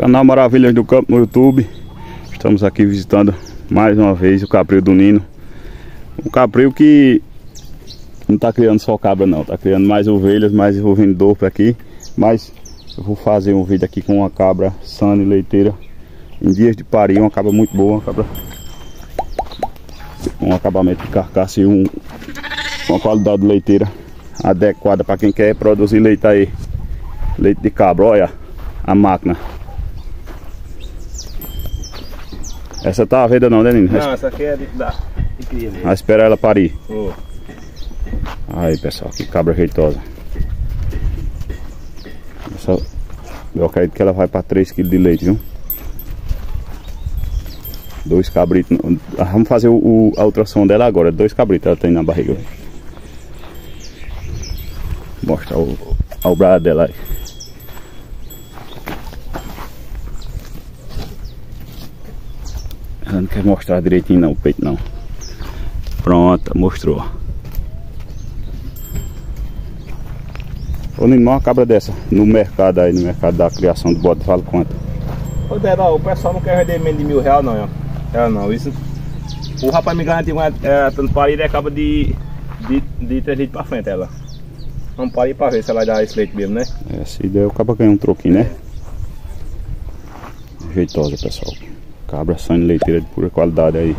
Canal Maravilhas do Campo no YouTube. Estamos aqui visitando mais uma vez o Capril do Nino. Um Capril que não está criando só cabra não, está criando mais ovelhas, mais vendedor para aqui. Mas eu vou fazer um vídeo aqui com uma cabra sana e leiteira. Em dias de parir, uma cabra muito boa, uma cabra um acabamento de carcaça e um, uma qualidade leiteira adequada para quem quer produzir leite aí. Leite de cabra, olha a máquina. Essa tá à venda não, né Nino? Não, essa aqui é de, da, de cria Vai esperar ela parir. Oh. Aí pessoal, que cabra jeitosa. Essa, eu acredito que ela vai para 3 kg de leite, viu? Dois cabritos. Ah, vamos fazer o, o, a ultrassom dela agora. Dois cabritos ela tem na barriga. Mostra o, o braço dela aí. Ela não quer mostrar direitinho não, o peito não. Pronto, mostrou. Ô Nino, uma cabra dessa no mercado aí, no mercado da criação do bode, fala quanto? Ô o pessoal não quer vender menos de mil reais não. É não, isso. O rapaz me garantiu uma é, tanto parida acaba de, de, de três litros pra frente ela. Vamos parir pra ver se ela dar esse leite mesmo, né? É, se der o cabo ganha um troquinho, né? Jeitosa, pessoal. Cabra sangue leiteira de pura qualidade aí.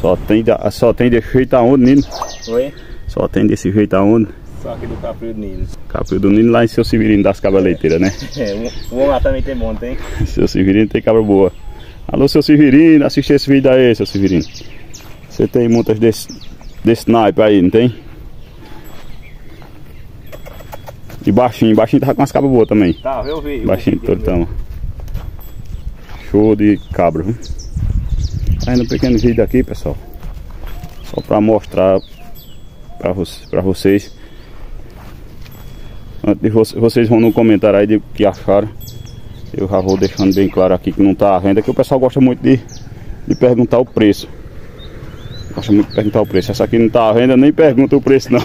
Só tem, só tem desse jeito aonde, Nino? Oi? Só tem desse jeito aonde? Só aqui do Caprio do Nino. Caprio do Nino lá em seu Severino das cabras leiteiras, né? É, o homem lá também tem monte, hein? seu Severino tem cabra boa. Alô, seu Severino, assiste esse vídeo aí, seu Severino. Você tem muitas desse, desse naipe aí, não tem? E baixinho, baixinho tava com as cabras boas também. Tá, eu vi. Baixinho tortão. Show de cabra, viu? Aí no pequeno vídeo aqui, pessoal. Só pra mostrar pra, vo vocês. Antes vo vocês vão no comentário aí de que acharam. Eu já vou deixando bem claro aqui que não tá à venda, que o pessoal gosta muito de, de perguntar o preço. Gosta muito de perguntar o preço. Essa aqui não tá à venda, nem pergunta o preço não.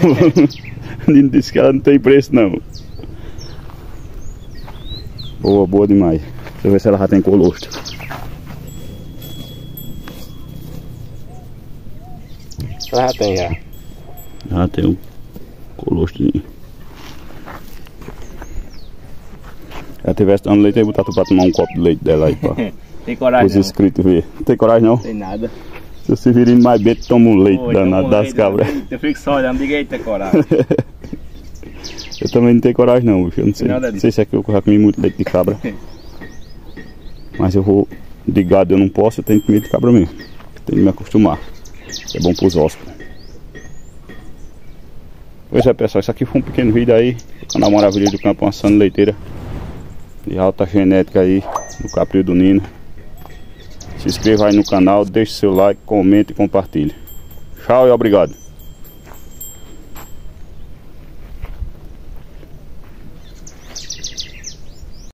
Nino disse que ela não tem preço não. Boa, boa demais. Deixa eu ver se ela já tem colostro. Ela já tem já. Já tem um colostrinho. ela tivesse dando leite, aí botar tu pra tomar um copo de leite dela aí, pá. tem coragem Os inscritos ver. Não tem coragem não? Tem nada. Se você virem mais bem, toma um leite Oi, danado um das leite, cabras. Eu fico só olhando, diga aí ter coragem. eu também não tenho coragem não, bicho. Eu não sei. Não sei se é que eu já comi muito leite de cabra. Mas eu vou de gado eu não posso, eu tenho que de cabra mesmo. Tenho que me acostumar. É bom pros ossos. Pois é pessoal, isso aqui foi um pequeno vídeo aí canal Maravilha do Campo Assando Leiteira de alta genética aí do Capril do Nino. Se inscreva aí no canal, deixe seu like, comente e compartilhe. Tchau e obrigado.